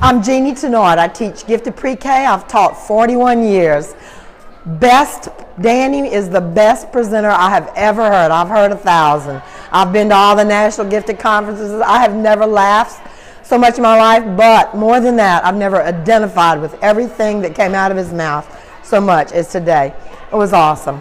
I'm Jeanie Tennard. I teach gifted pre-K. I've taught 41 years. Best, Danny is the best presenter I have ever heard. I've heard a thousand. I've been to all the national gifted conferences. I have never laughed so much in my life, but more than that, I've never identified with everything that came out of his mouth so much as today. It was awesome.